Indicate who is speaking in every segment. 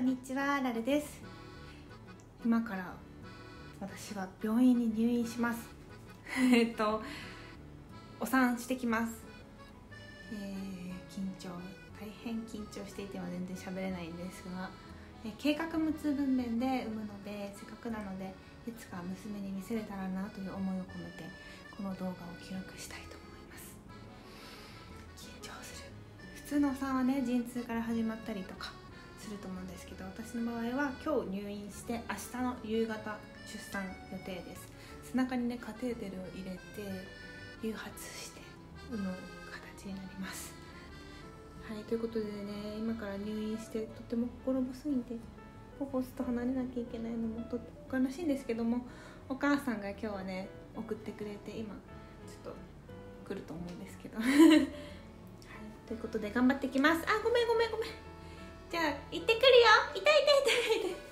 Speaker 1: んにちはラルです。今から私は病院に入院します。えっとお産してきます。えー、緊張大変緊張していては全然喋れないんですが、えー計画無痛分娩で産むのでせっかくなのでいつか娘に見せれたらなという思いを込めてこの動画を記録したいと思います。緊張する。普通のお産はね陣痛から始まったりとかすると思うんですけど私の場合は今日入院して明日の夕方出産予定です。背中にねカテーテルを入れて誘発して産む形になります。はいということでね今から入院してとても心細いんでポポスと離れなきゃいけないのもとっても悲しいんですけどもお母さんが今日はね送ってくれて今ちょっと来ると思うんですけど。はいということで頑張ってきます。あごめんごめんごめん。じゃあ行ってくるよ。痛い痛い痛い痛い。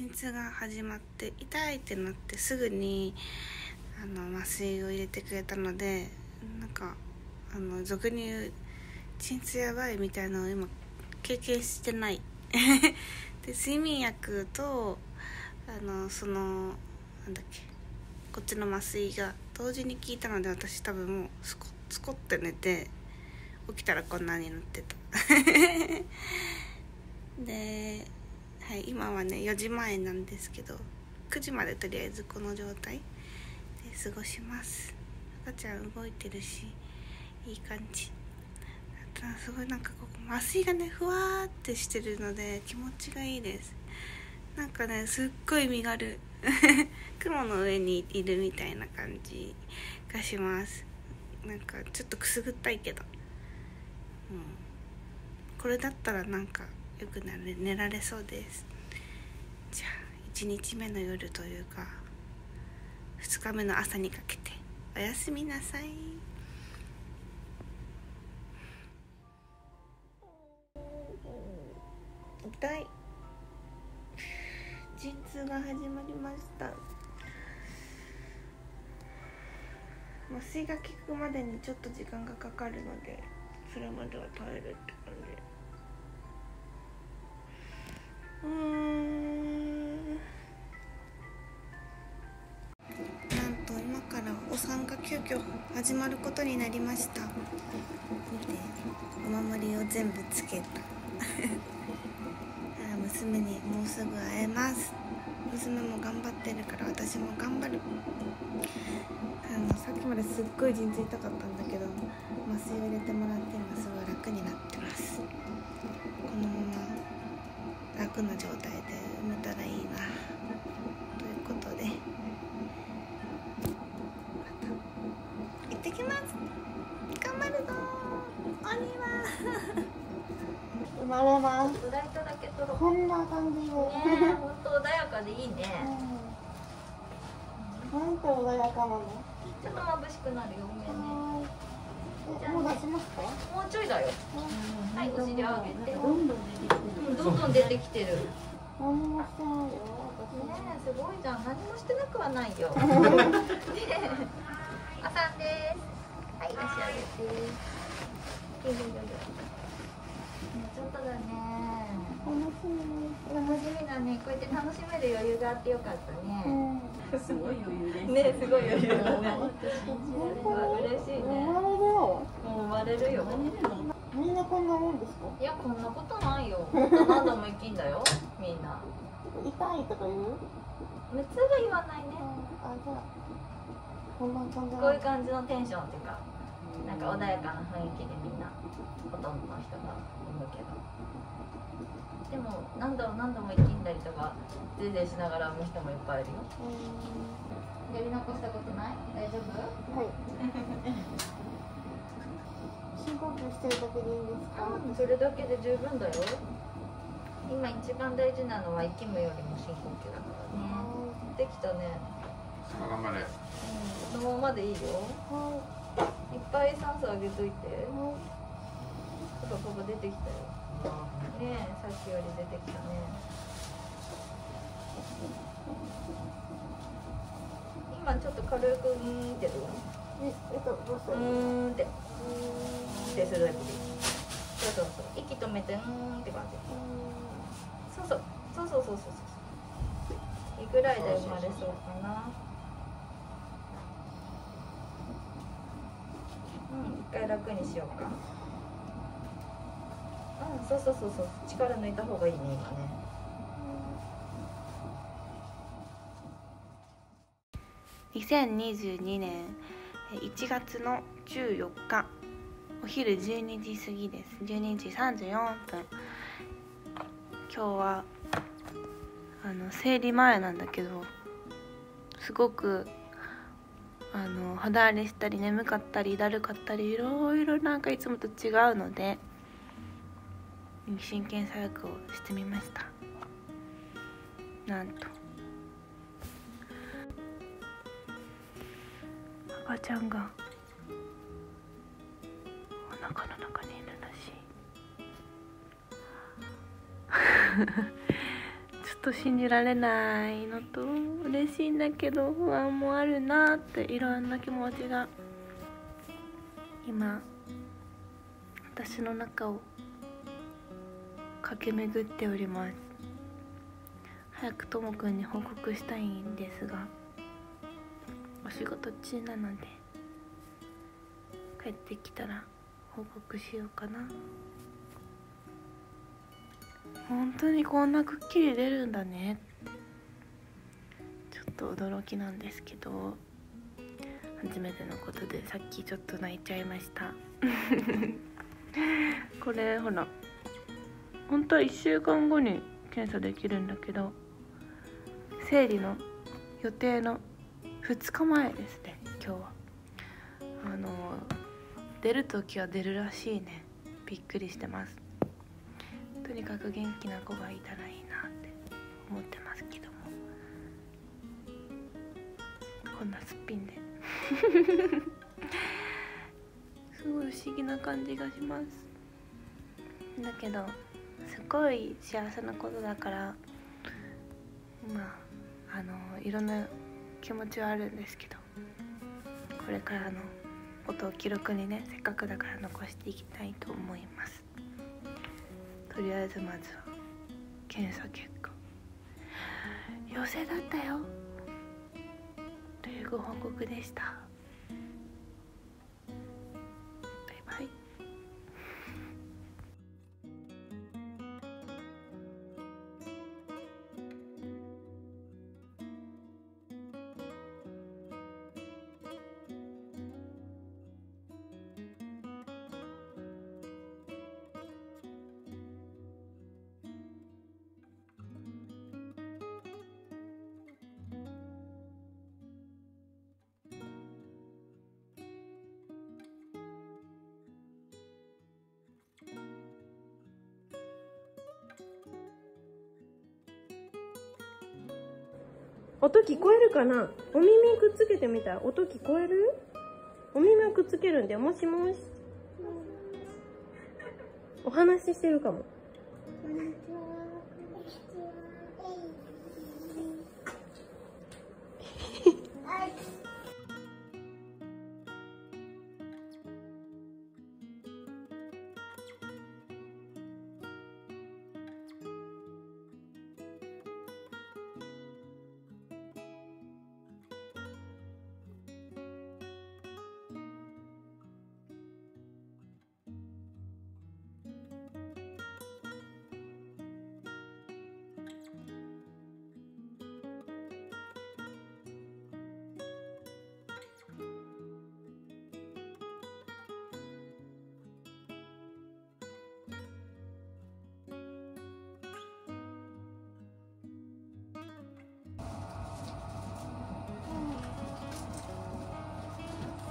Speaker 1: 陣痛が始まって痛いってなってすぐにあの麻酔を入れてくれたのでなんかあの俗に言う鎮痛やばいみたいなのを今経験してない。で睡眠薬とあのそのなんだっけこっちの麻酔が同時に効いたので私多分もうスコスコって寝て起きたらこんなになってた。で、はい、今はね4時前なんですけど9時までとりあえずこの状態で過ごします。赤ちゃん動いてるしいい感じ。あとすごいなんかこう麻酔がねふわーってしてるので気持ちがいいです。なんかねすっごい身軽。雲の上にいるみたいな感じがします。なんかちょっとくすぐったいけど。うん。これだったらなんかよくなれ寝られそうです。じゃあ1日目の夜というか2日目の朝にかけておやすみなさい。痛い。陣痛が始まりました。麻酔が効くまでにちょっと時間がかかるのでそれまでは耐えるって感じ。なんと今からお産が急遽始まることになりました。でお守りを全部つけた。娘にもうすぐ会えます。娘も頑張ってるから私も頑張る。あのさっきまですっごい陣痛痛かったんだけど麻酔を入れてもらって今すごい楽になってます。このまま楽な状態で産めたらいいなということで行ってきます頑張るぞ鬼は
Speaker 2: 生まれます。
Speaker 3: ライトだけ撮ろう。
Speaker 2: こんな感じで。
Speaker 3: ね本当穏やかでいいね。
Speaker 2: なんて穏やかなの？
Speaker 3: ちょっと眩しくなるよ、ごめんね。
Speaker 2: もう出しますか。
Speaker 3: もうちょいだよ。はい、お尻上げて。
Speaker 2: どんどん
Speaker 3: うんどんどん出てきてる。ねすごいじゃん。何もしてなくはないよ。あさんです。はい、足上げて。いいよいいよいいよねちょっとだね。
Speaker 2: 楽しみ
Speaker 3: 楽しみだね。こうやって楽しめる余裕があってよかったね。
Speaker 2: うん。
Speaker 4: すごい余裕です。
Speaker 3: ねすごい余裕だね。嬉しいね。
Speaker 2: 生まれるよ。
Speaker 3: もう生まれるよ。
Speaker 2: みんなこんなもんですか？
Speaker 3: いや、こんなことないよ。何度も生きんだよ、みんな。
Speaker 2: 痛いとか言う？
Speaker 3: 無痛は言わないね。
Speaker 2: あ、じゃあ。こんな感じ。
Speaker 3: こういう感じのテンションっていうか、なんか穏やかな雰囲気でみんな、ほとんどの人が産むけど。でも、何度も何度も生きりとか、ゼーゼーしながら産む人もいっぱいいるよ。
Speaker 2: う
Speaker 3: やり残したことない？大丈夫？
Speaker 2: ん。はい。深呼吸してるだけでいいんですか？
Speaker 3: それだけで十分だよ。今一番大事なのは息むよりも深呼吸だからね。できたね。
Speaker 4: 頑張れ
Speaker 3: うんこのままでいいよ。
Speaker 2: はい。
Speaker 3: っぱい酸素あげといて。
Speaker 2: は
Speaker 3: パパパパ出てきたよ。ねえさっきより出てきたね今ちょっと軽くうーんってどう
Speaker 2: いええっとどうした
Speaker 3: う
Speaker 2: らいい
Speaker 3: ーん。って
Speaker 2: う
Speaker 3: ってするだけで。そうそう。そう息止めてうーんって感じそうそうそうそう。そうそうそういいぐらいで生まれそうかな。うん一回楽にしようか。うんそうそうそうそう。力抜いた方がいいね今ね。
Speaker 5: 2022年1月の14日お昼12時過ぎです。12時34分。今日はあの生理前なんだけどすごくあの肌荒れしたり眠かったりだるかったりいろいろなんかいつもと違うので妊娠検査薬をしてみました。なんと。赤ちゃんがお腹の中にいるらしい。ちょっと信じられないのと嬉しいんだけど不安もあるなっていろんな気持ちが。今私の中を駆け巡っております。早くともくんに報告したいんですが。お仕事中なので帰ってきたら報告しようかな。本当にこんなくっきり出るんだね。ちょっと驚きなんですけど初めてのことでさっきちょっと泣いちゃいました。これほら本当は1週間後に検査できるんだけど生理の予定の2日前ですね今日は。あの出る時は出るらしいね。びっくりしてます。とにかく元気な子がいたらいいなって思ってますけども。こんなすっぴんで。すごい不思議な感じがします。だけどすごい幸せなことだからまああのいろんな気持ちはあるんですけどこれからの音を記録にねせっかくだから残していきたいと思います。とりあえずまずは検査結果。陽性だったよ。というご報告でした。
Speaker 6: 音聞こえるかな？お耳くっつけてみたら音聞こえる？お耳をくっつけるんでもしもし。お話ししてるかも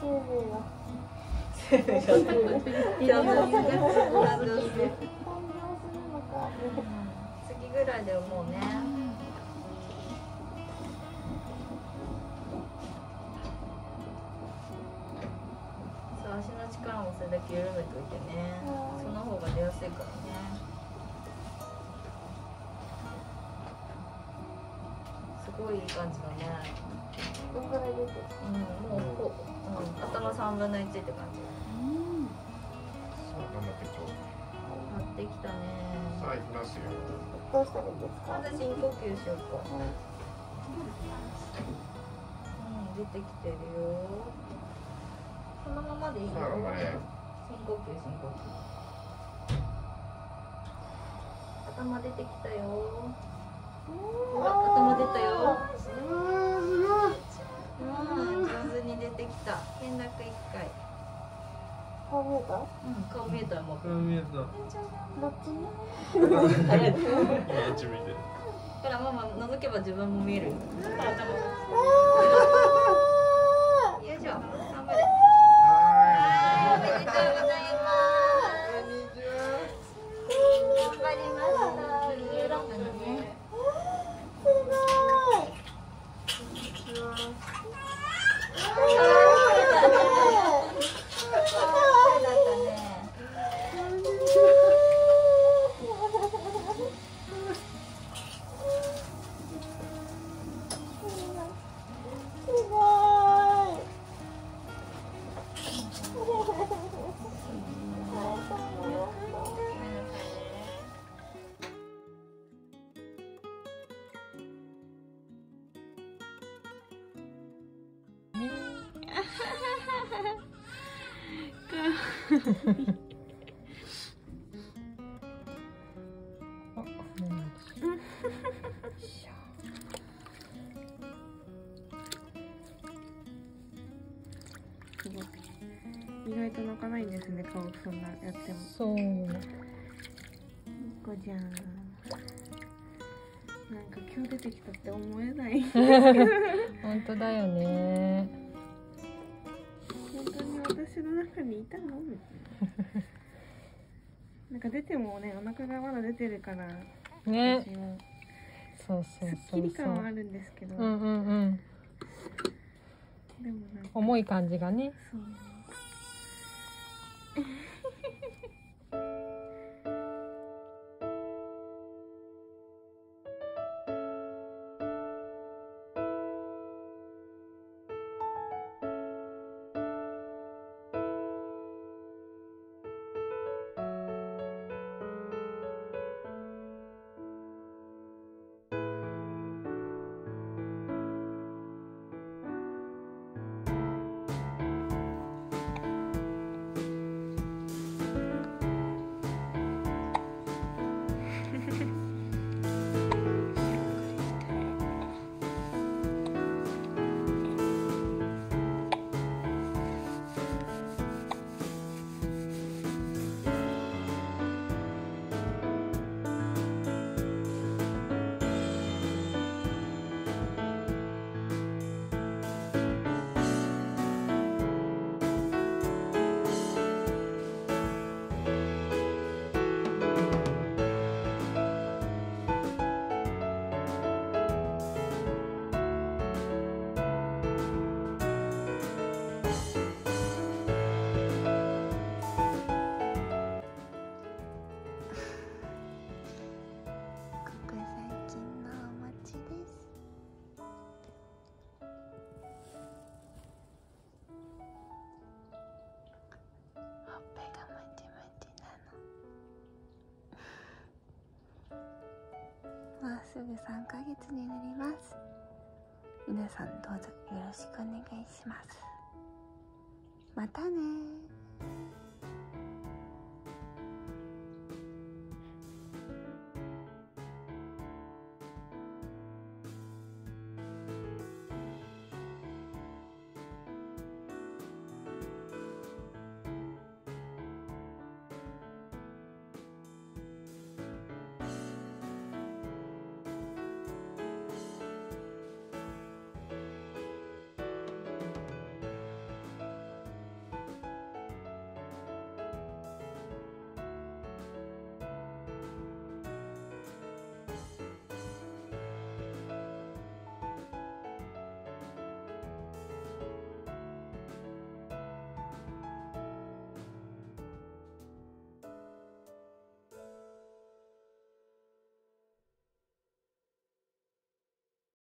Speaker 3: 次時ぐらいでもうね。そう足の力もそれだけ緩めといてね。
Speaker 5: はい
Speaker 3: その方が出やすいからねすごいいい感じだね。
Speaker 5: どんぐらい出てる？
Speaker 3: うんもうこう、うん、頭3分の1って感じ。
Speaker 4: さあ頑張っていこう
Speaker 3: なってきたね。
Speaker 4: さあ行きますよ。
Speaker 5: どうしたらいいですか。
Speaker 3: まず深呼吸しようか。
Speaker 5: はい。
Speaker 3: うん出てきてるよ。そのままでいいよ。深呼吸深呼吸。頭出てきたよ。頭出たようん。上手に出てきた。見学一回。
Speaker 5: 顔見えた？
Speaker 3: うん顔見えたよもう。
Speaker 2: 見えた。
Speaker 5: どっちに
Speaker 2: こっち見て。
Speaker 3: ほら ママ覗けば自分も見える
Speaker 7: 意外と泣かないんですね顔。そんなやっても。
Speaker 8: そう。
Speaker 7: 子じゃん。なんか今日出てきたって思えない。
Speaker 8: 本当だよね
Speaker 7: 私の中にいたの？みたいな。なんか出てもねお腹がまだ出てるから
Speaker 8: ね。
Speaker 7: 私も。
Speaker 8: そうそう
Speaker 7: すっきり
Speaker 8: そうそう
Speaker 7: 感はあるんですけど、
Speaker 8: うんうんうん。
Speaker 7: でもなんか
Speaker 8: 重い感じがね。
Speaker 7: そ
Speaker 5: うすぐ3ヶ月になります。皆さんどうぞよろしくお願いします。またね